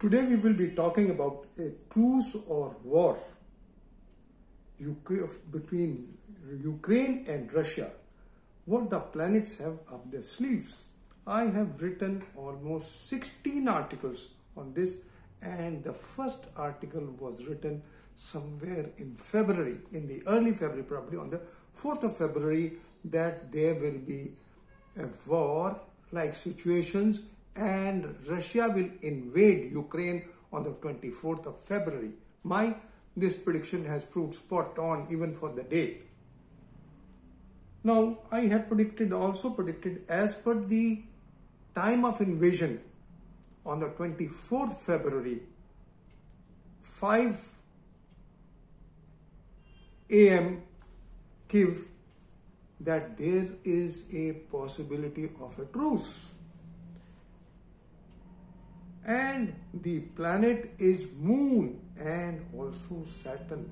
Today we will be talking about a truce or war between Ukraine and Russia. What the planets have up their sleeves. I have written almost 16 articles on this and the first article was written somewhere in February, in the early February, probably on the 4th of February, that there will be a war like situations and Russia will invade Ukraine on the 24th of February. My this prediction has proved spot on even for the date. Now I had predicted also predicted as per the time of invasion on the 24th February 5 am Kiev that there is a possibility of a truce and the planet is moon and also saturn.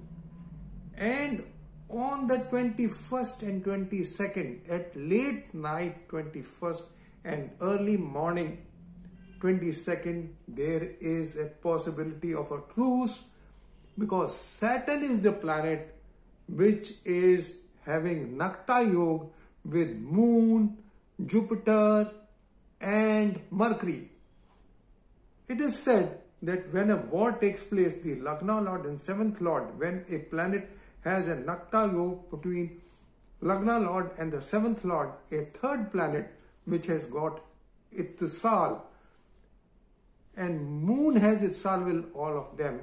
And on the 21st and 22nd at late night 21st and early morning 22nd there is a possibility of a truce because saturn is the planet which is having nakta yoga with moon jupiter and mercury it is said that when a war takes place, the Lagna Lord and 7th Lord, when a planet has a Nakta yoga between Lagna Lord and the 7th Lord, a third planet which has got Ittisal and Moon has Ittisal with all of them,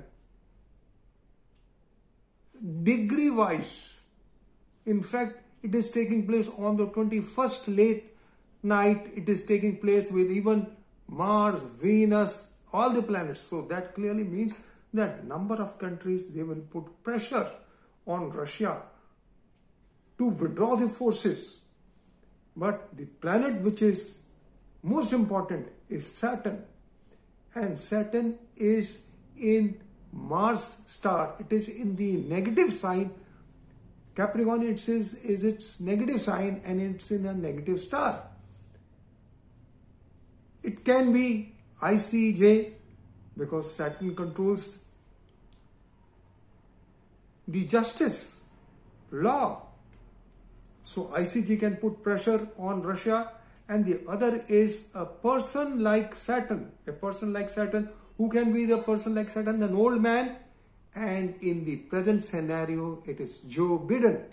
degree wise, in fact, it is taking place on the 21st late night, it is taking place with even Mars, Venus, all the planets. So that clearly means that number of countries, they will put pressure on Russia to withdraw the forces. But the planet which is most important is Saturn. And Saturn is in Mars star. It is in the negative sign. Capricorn it says is its negative sign and it's in a negative star. It can be ICJ because Saturn controls the justice, law. So ICJ can put pressure on Russia and the other is a person like Saturn, a person like Saturn. Who can be the person like Saturn? An old man and in the present scenario it is Joe Biden.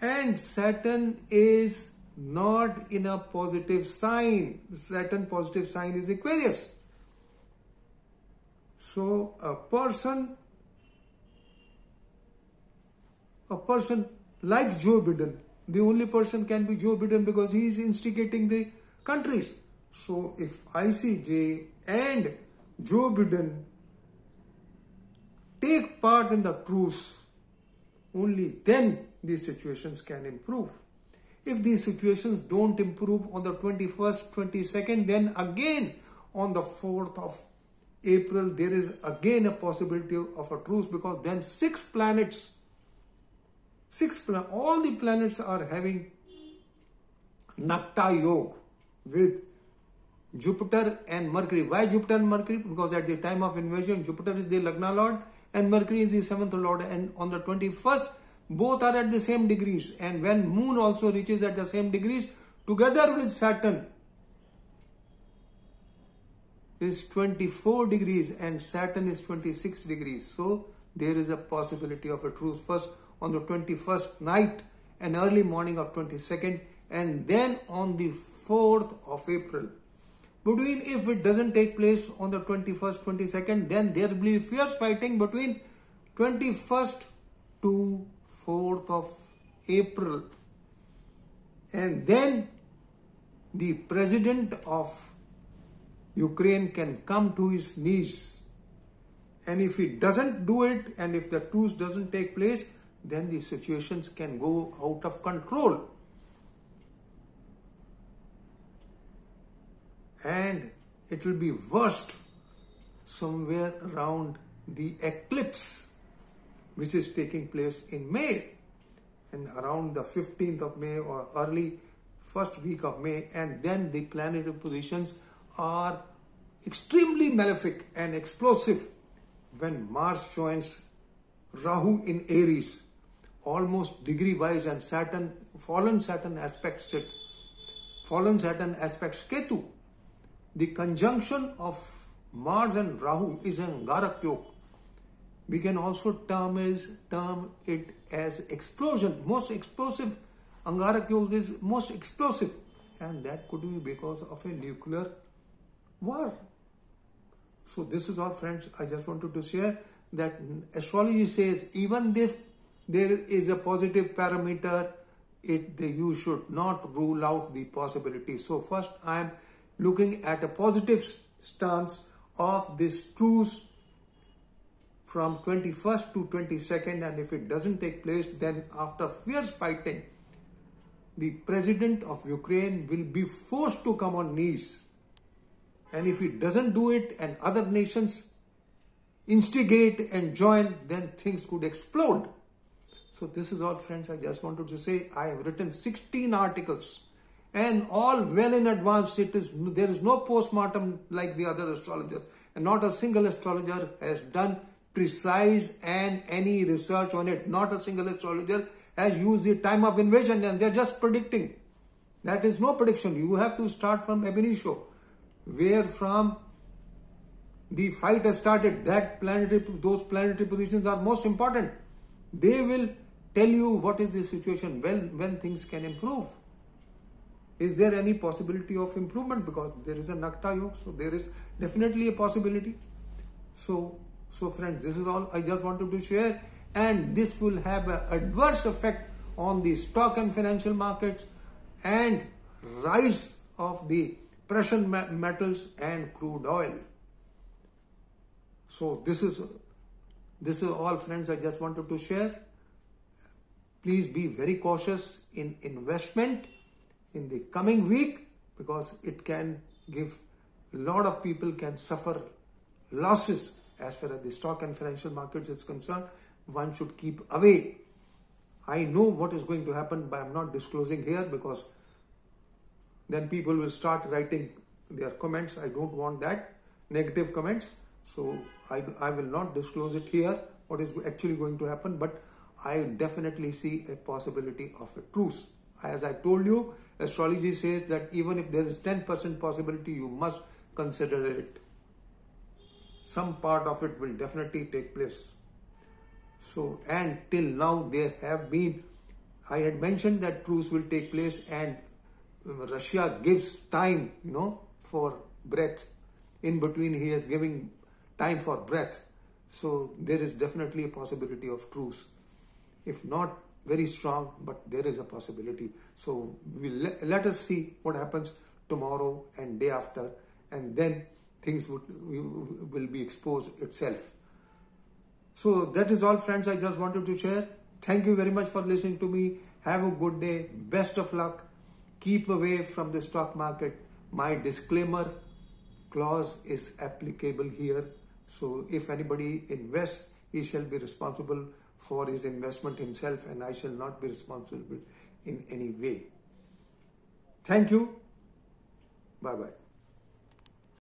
And Saturn is not in a positive sign. Saturn positive sign is Aquarius. So a person, a person like Joe Biden, the only person can be Joe Biden because he is instigating the countries. So if ICJ and Joe Biden take part in the truce, only then these situations can improve. If these situations don't improve on the 21st, 22nd, then again on the 4th of April, there is again a possibility of a truce because then six planets, six all the planets are having Nakta Yoga with Jupiter and Mercury. Why Jupiter and Mercury? Because at the time of invasion, Jupiter is the Lagna Lord and Mercury is the seventh Lord. And on the 21st, both are at the same degrees and when moon also reaches at the same degrees together with Saturn is 24 degrees and Saturn is 26 degrees. So there is a possibility of a truce first on the 21st night and early morning of 22nd and then on the 4th of April. Between if it doesn't take place on the 21st, 22nd, then there will be fierce fighting between 21st to 4th of April. And then the president of Ukraine can come to his knees. And if he doesn't do it and if the truce doesn't take place, then the situations can go out of control. And it will be worst somewhere around the eclipse which is taking place in May and around the 15th of May or early first week of May and then the planetary positions are extremely malefic and explosive when Mars joins Rahu in Aries, almost degree wise, and Saturn, fallen Saturn aspects it. Fallen Saturn aspects Ketu. The conjunction of Mars and Rahu is an Angarak yoke. We can also term, is, term it as explosion. Most explosive, Angarak yoke is most explosive. And that could be because of a nuclear war. So this is all friends, I just wanted to share that astrology says even if there is a positive parameter, it you should not rule out the possibility. So first I am looking at a positive stance of this truce from 21st to 22nd and if it doesn't take place then after fierce fighting the president of Ukraine will be forced to come on knees and if he doesn't do it and other nations instigate and join, then things could explode. So this is all friends, I just wanted to say, I have written 16 articles and all well in advance. It is There is no postmortem like the other astrologers and not a single astrologer has done precise and any research on it. Not a single astrologer has used the time of invasion and they're just predicting. That is no prediction. You have to start from ab where from the fight has started, that planetary, those planetary positions are most important. They will tell you what is the situation, when, when things can improve. Is there any possibility of improvement? Because there is a Nakta Yoga, so there is definitely a possibility. So, so friends, this is all I just wanted to share and this will have an adverse effect on the stock and financial markets and rise of the precious metals and crude oil. So this is this is all friends I just wanted to share. Please be very cautious in investment in the coming week because it can give a lot of people can suffer losses as far as the stock and financial markets is concerned. One should keep away. I know what is going to happen, but I'm not disclosing here because then people will start writing their comments. I don't want that negative comments. So I, I will not disclose it here what is actually going to happen, but I definitely see a possibility of a truce. As I told you, astrology says that even if there is 10% possibility, you must consider it. Some part of it will definitely take place. So, and till now there have been, I had mentioned that truce will take place and Russia gives time, you know, for breath. In between, he is giving time for breath. So there is definitely a possibility of truce. If not very strong, but there is a possibility. So we'll let, let us see what happens tomorrow and day after, and then things would, will be exposed itself. So that is all friends I just wanted to share. Thank you very much for listening to me. Have a good day. Best of luck keep away from the stock market. My disclaimer clause is applicable here. So if anybody invests, he shall be responsible for his investment himself and I shall not be responsible in any way. Thank you. Bye-bye.